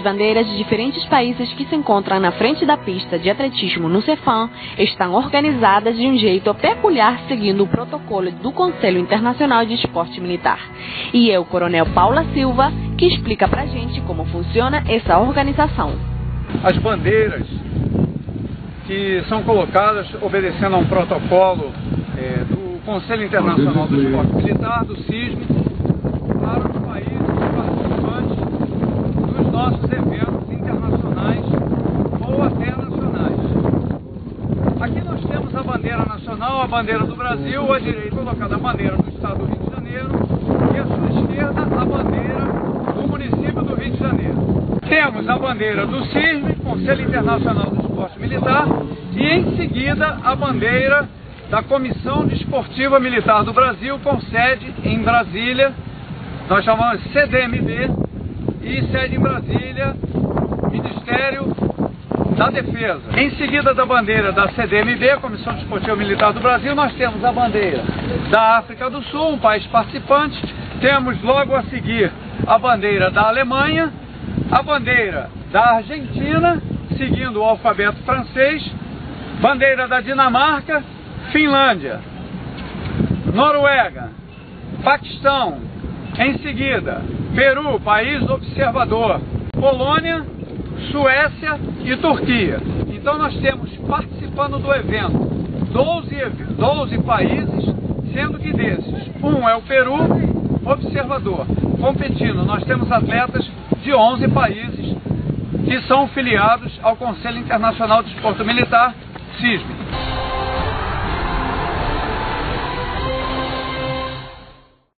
bandeiras de diferentes países que se encontram na frente da pista de atletismo no Cefam estão organizadas de um jeito peculiar, seguindo o protocolo do Conselho Internacional de Esporte Militar. E é o Coronel Paula Silva que explica pra gente como funciona essa organização. As bandeiras que são colocadas obedecendo a um protocolo é, do Conselho Internacional do Esporte Militar, do CISM, nossos eventos internacionais ou até nacionais. Aqui nós temos a bandeira nacional, a bandeira do Brasil, à direita colocada a bandeira do Estado do Rio de Janeiro e à sua esquerda a bandeira do município do Rio de Janeiro. Temos a bandeira do CISM, Conselho Internacional do Esporte Militar, e em seguida a bandeira da Comissão Desportiva Militar do Brasil, com sede em Brasília, nós chamamos CDMB, e sede em Brasília, Ministério da Defesa. Em seguida da bandeira da CDMB, Comissão Desportiva Militar do Brasil, nós temos a bandeira da África do Sul, um país participante, temos logo a seguir a bandeira da Alemanha, a bandeira da Argentina, seguindo o alfabeto francês, bandeira da Dinamarca, Finlândia, Noruega, Paquistão, em seguida, Peru, país observador, Polônia, Suécia e Turquia. Então nós temos participando do evento 12, 12 países, sendo que desses, um é o Peru, observador. Competindo, nós temos atletas de 11 países que são filiados ao Conselho Internacional de Esporte Militar, CISM.